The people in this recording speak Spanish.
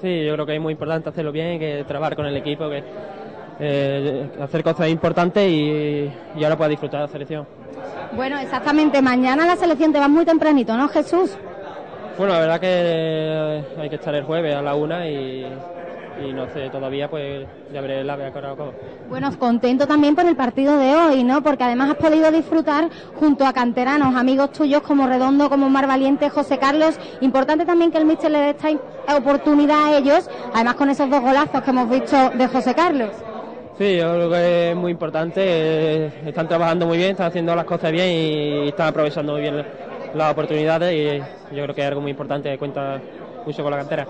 Sí, yo creo que es muy importante hacerlo bien, que trabajar con el equipo, que eh, hacer cosas importantes y, y ahora pueda disfrutar de la selección. Bueno, exactamente. Mañana la selección te va muy tempranito, ¿no, Jesús? Bueno, la verdad que hay que estar el jueves a la una y, y no sé, todavía pues ya veré la vea cómo. Bueno, contento también por el partido de hoy, ¿no? Porque además has podido disfrutar junto a canteranos, amigos tuyos como Redondo, como Mar Valiente, José Carlos. Importante también que el míster le dé esta oportunidad a ellos, además con esos dos golazos que hemos visto de José Carlos. Sí, yo creo que es muy importante. eh, Están trabajando muy bien, están haciendo las cosas bien y están aprovechando muy bien las oportunidades y yo creo que es algo muy importante cuenta mucho con la cantera.